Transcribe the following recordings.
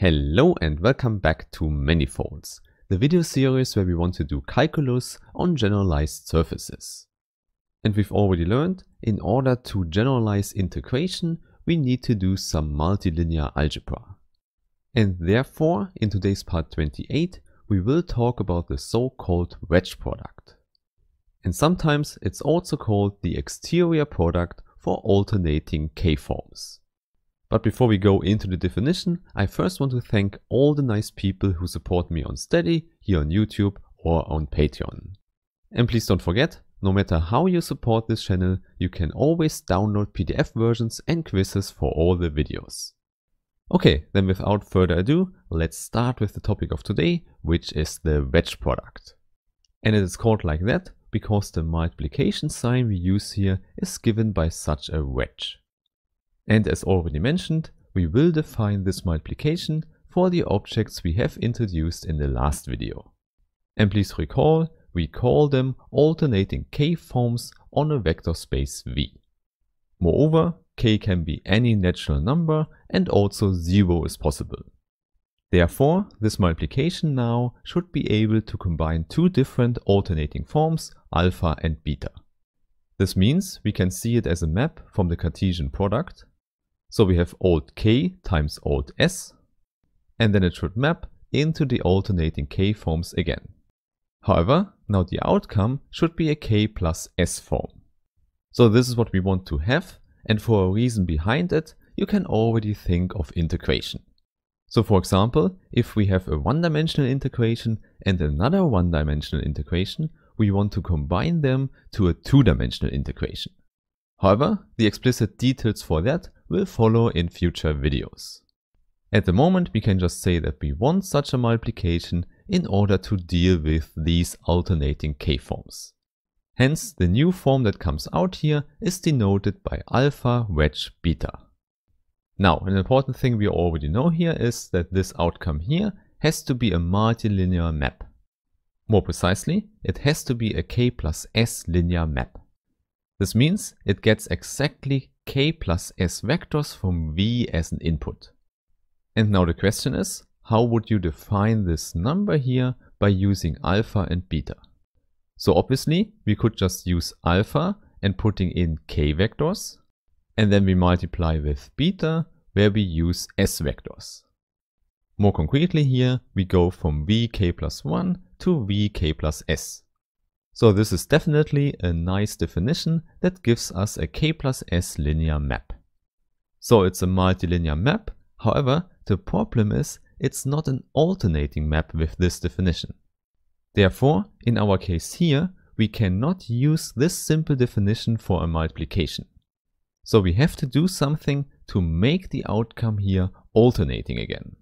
Hello and welcome back to Manifolds, the video series where we want to do calculus on generalized surfaces. And we've already learned, in order to generalize integration, we need to do some multilinear algebra. And therefore, in today's part 28, we will talk about the so-called wedge product. And sometimes it's also called the exterior product for alternating k-forms. But before we go into the definition, I first want to thank all the nice people who support me on Steady, here on YouTube or on Patreon. And please don't forget, no matter how you support this channel, you can always download PDF versions and quizzes for all the videos. Okay, then without further ado, let's start with the topic of today, which is the wedge product. And it is called like that because the multiplication sign we use here is given by such a wedge. And as already mentioned, we will define this multiplication for the objects we have introduced in the last video. And please recall, we call them alternating k-forms on a vector space V. Moreover, k can be any natural number and also 0 is possible. Therefore, this multiplication now should be able to combine two different alternating forms, alpha and beta. This means we can see it as a map from the Cartesian product so we have alt k times alt s, and then it should map into the alternating k forms again. However, now the outcome should be a k plus s form. So this is what we want to have, and for a reason behind it, you can already think of integration. So for example, if we have a one-dimensional integration and another one-dimensional integration, we want to combine them to a two-dimensional integration. However, the explicit details for that will follow in future videos. At the moment we can just say that we want such a multiplication in order to deal with these alternating k-forms. Hence the new form that comes out here is denoted by alpha wedge beta. Now an important thing we already know here is that this outcome here has to be a multilinear map. More precisely, it has to be a k plus s linear map. This means it gets exactly k plus s vectors from v as an input. And now the question is, how would you define this number here by using alpha and beta? So obviously we could just use alpha and putting in k vectors and then we multiply with beta where we use s vectors. More concretely here we go from vk plus 1 to vk plus s. So this is definitely a nice definition that gives us a k plus s linear map. So it's a multilinear map, however, the problem is it's not an alternating map with this definition. Therefore, in our case here, we cannot use this simple definition for a multiplication. So we have to do something to make the outcome here alternating again.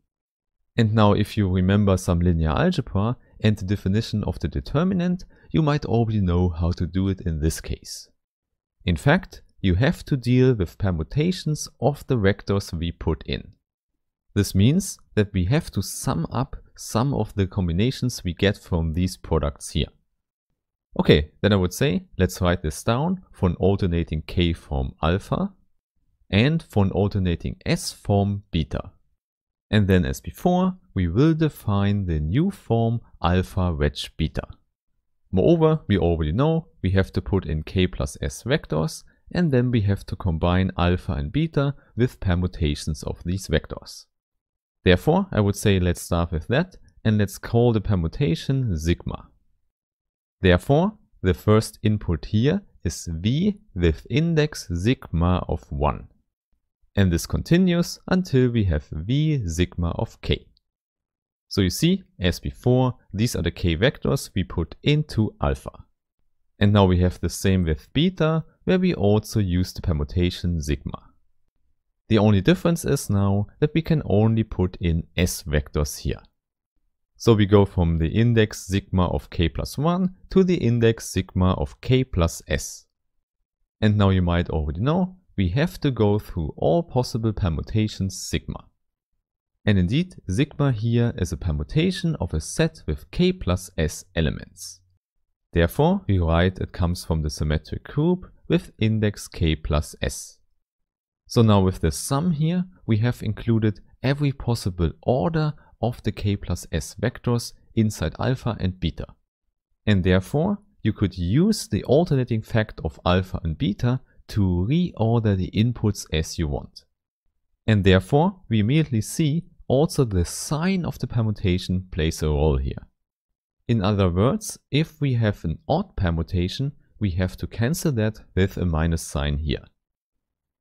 And now if you remember some linear algebra and the definition of the determinant, you might already know how to do it in this case. In fact, you have to deal with permutations of the vectors we put in. This means that we have to sum up some of the combinations we get from these products here. Okay, then I would say let's write this down for an alternating k form alpha and for an alternating s form beta. And then as before, we will define the new form alpha wedge beta. Moreover, we already know we have to put in k plus s vectors and then we have to combine alpha and beta with permutations of these vectors. Therefore, I would say let's start with that and let's call the permutation sigma. Therefore, the first input here is v with index sigma of 1. And this continues until we have v sigma of k. So you see, as before, these are the k vectors we put into alpha. And now we have the same with beta, where we also use the permutation sigma. The only difference is now that we can only put in s vectors here. So we go from the index sigma of k plus 1 to the index sigma of k plus s. And now you might already know, we have to go through all possible permutations sigma. And indeed, sigma here is a permutation of a set with k plus s elements. Therefore, we write it comes from the symmetric group with index k plus s. So now with the sum here, we have included every possible order of the k plus s vectors inside alpha and beta. And therefore, you could use the alternating fact of alpha and beta to reorder the inputs as you want. And therefore, we immediately see also the sign of the permutation plays a role here. In other words, if we have an odd permutation, we have to cancel that with a minus sign here.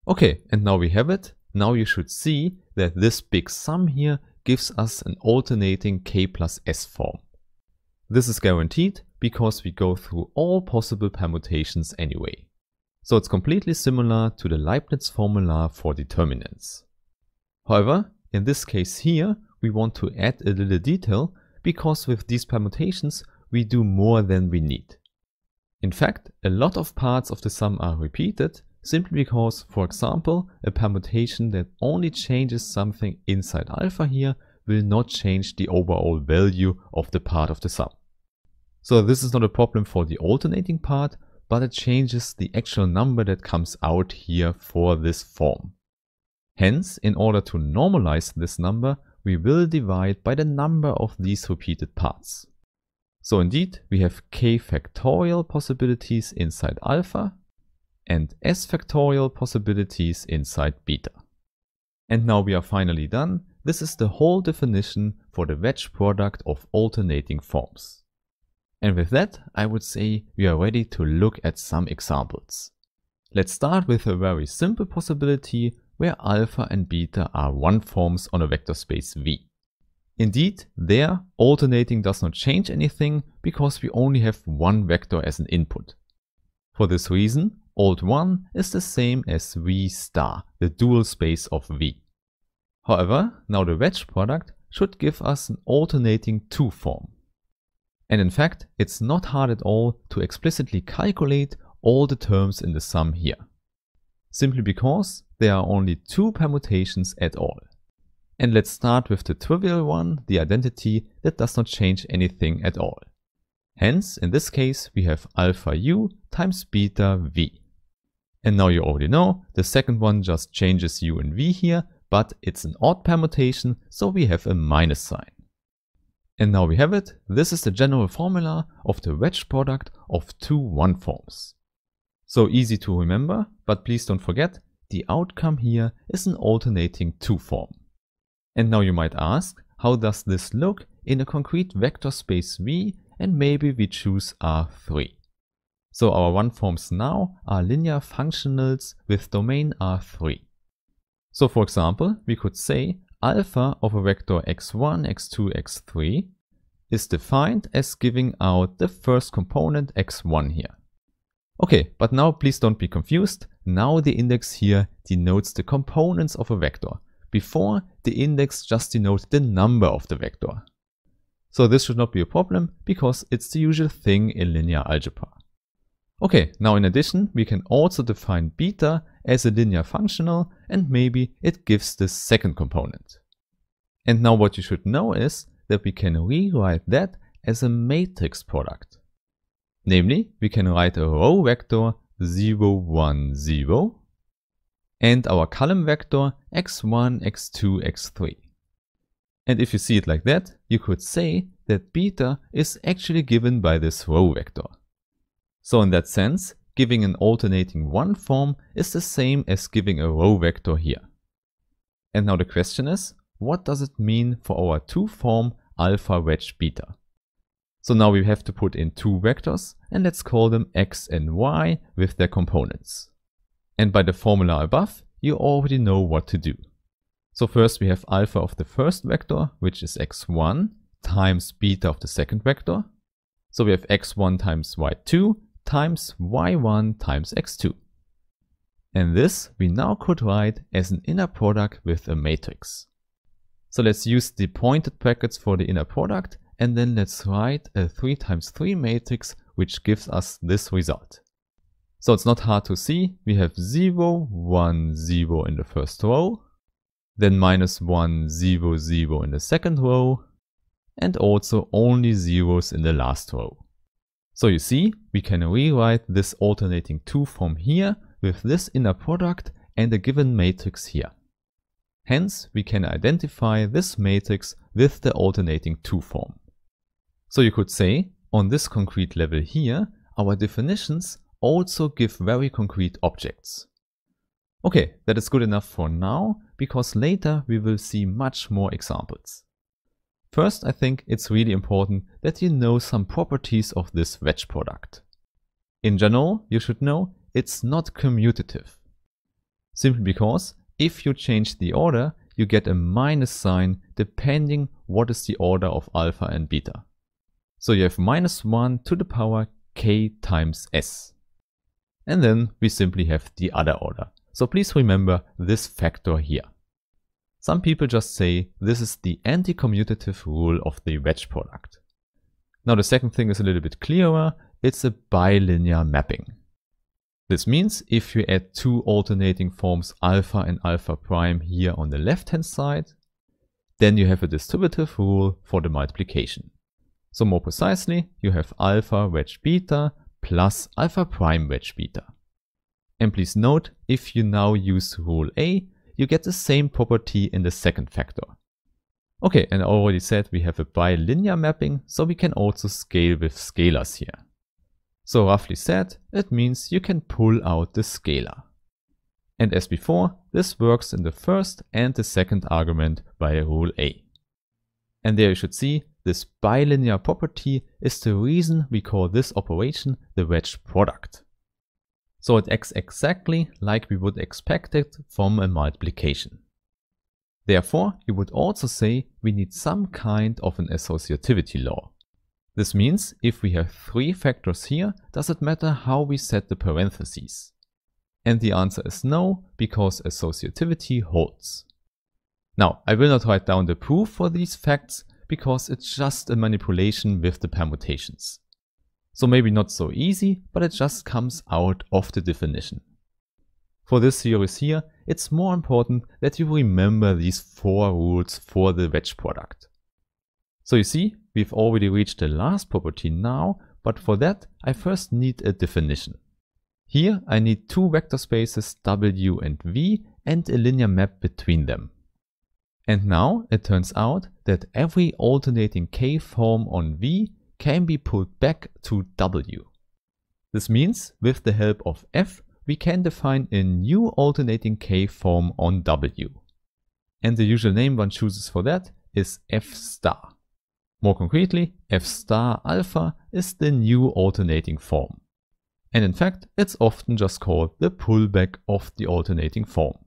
Okay, and now we have it. Now you should see that this big sum here gives us an alternating k plus s form. This is guaranteed because we go through all possible permutations anyway. So it's completely similar to the Leibniz formula for determinants. However, in this case here, we want to add a little detail because with these permutations we do more than we need. In fact, a lot of parts of the sum are repeated simply because, for example, a permutation that only changes something inside alpha here will not change the overall value of the part of the sum. So this is not a problem for the alternating part, but it changes the actual number that comes out here for this form. Hence, in order to normalize this number, we will divide by the number of these repeated parts. So indeed, we have k factorial possibilities inside alpha and s factorial possibilities inside beta. And now we are finally done. This is the whole definition for the wedge product of alternating forms. And with that, I would say we are ready to look at some examples. Let's start with a very simple possibility where alpha and beta are one forms on a vector space V. Indeed, there alternating does not change anything because we only have one vector as an input. For this reason, alt1 is the same as V star, the dual space of V. However, now the wedge product should give us an alternating 2 form. And in fact, it's not hard at all to explicitly calculate all the terms in the sum here. Simply because there are only two permutations at all. And let's start with the trivial one, the identity that does not change anything at all. Hence, in this case, we have alpha u times beta v. And now you already know, the second one just changes u and v here, but it's an odd permutation, so we have a minus sign. And now we have it. This is the general formula of the wedge product of two one forms. So easy to remember, but please don't forget, the outcome here is an alternating 2 form. And now you might ask, how does this look in a concrete vector space V and maybe we choose R3. So our one forms now are linear functionals with domain R3. So for example, we could say alpha of a vector x1, x2, x3 is defined as giving out the first component x1 here. Okay, but now please don't be confused. Now the index here denotes the components of a vector. Before, the index just denotes the number of the vector. So this should not be a problem because it's the usual thing in linear algebra. Okay, now in addition, we can also define beta as a linear functional and maybe it gives the second component. And now what you should know is that we can rewrite that as a matrix product. Namely, we can write a row vector 0, 1, 0 and our column vector x1, x2, x3. And if you see it like that, you could say that beta is actually given by this row vector. So in that sense, giving an alternating 1 form is the same as giving a row vector here. And now the question is, what does it mean for our 2 form alpha wedge beta? So now we have to put in two vectors and let's call them x and y with their components. And by the formula above, you already know what to do. So first we have alpha of the first vector, which is x1 times beta of the second vector. So we have x1 times y2 times y1 times x2. And this we now could write as an inner product with a matrix. So let's use the pointed brackets for the inner product and then let's write a 3 times 3 matrix which gives us this result. So it's not hard to see, we have 0, 1, 0 in the first row, then minus 1, 0, 0 in the second row, and also only zeros in the last row. So you see, we can rewrite this alternating 2 form here with this inner product and a given matrix here. Hence, we can identify this matrix with the alternating 2 form. So you could say, on this concrete level here, our definitions also give very concrete objects. Okay, that is good enough for now, because later we will see much more examples. First, I think it's really important that you know some properties of this wedge product. In general, you should know it's not commutative. Simply because if you change the order, you get a minus sign depending what is the order of alpha and beta. So you have minus 1 to the power k times s. And then we simply have the other order. So please remember this factor here. Some people just say this is the anti-commutative rule of the wedge product. Now the second thing is a little bit clearer, it's a bilinear mapping. This means if you add two alternating forms alpha and alpha prime here on the left hand side, then you have a distributive rule for the multiplication. So more precisely, you have alpha wedge beta plus alpha prime wedge beta. And please note, if you now use rule A, you get the same property in the second factor. Okay, and I already said we have a bilinear mapping, so we can also scale with scalars here. So roughly said, it means you can pull out the scalar. And as before, this works in the first and the second argument by rule A. And there you should see, this bilinear property is the reason we call this operation the wedge product. So it acts exactly like we would expect it from a multiplication. Therefore, you would also say we need some kind of an associativity law. This means if we have three factors here, does it matter how we set the parentheses? And the answer is no, because associativity holds. Now, I will not write down the proof for these facts, because it's just a manipulation with the permutations. So maybe not so easy, but it just comes out of the definition. For this series here, it's more important that you remember these four rules for the wedge product. So you see, we've already reached the last property now, but for that I first need a definition. Here I need two vector spaces W and V and a linear map between them. And now it turns out that every alternating K form on V can be pulled back to W. This means with the help of F, we can define a new alternating K form on W. And the usual name one chooses for that is F star. More concretely, F star alpha is the new alternating form. And in fact, it's often just called the pullback of the alternating form.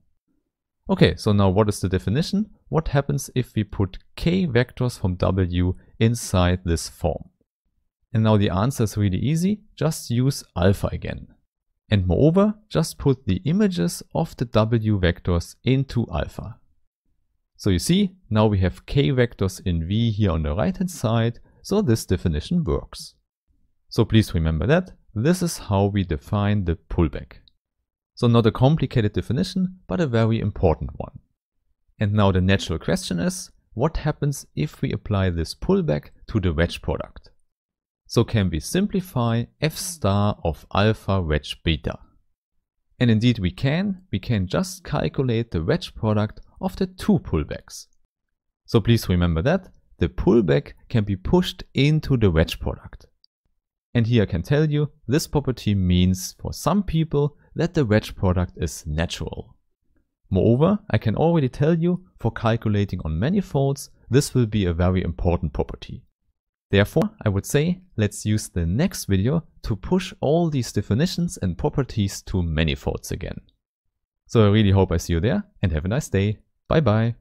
Okay, so now what is the definition? What happens if we put k vectors from W inside this form? And now the answer is really easy, just use alpha again. And moreover, just put the images of the W vectors into alpha. So you see, now we have k vectors in V here on the right hand side, so this definition works. So please remember that, this is how we define the pullback. So not a complicated definition, but a very important one. And now the natural question is, what happens if we apply this pullback to the wedge product? So can we simplify f star of alpha wedge beta? And indeed we can, we can just calculate the wedge product of the two pullbacks. So please remember that the pullback can be pushed into the wedge product. And here I can tell you, this property means for some people that the wedge product is natural. Moreover, I can already tell you, for calculating on manifolds, this will be a very important property. Therefore, I would say let's use the next video to push all these definitions and properties to manifolds again. So I really hope I see you there and have a nice day. Bye bye.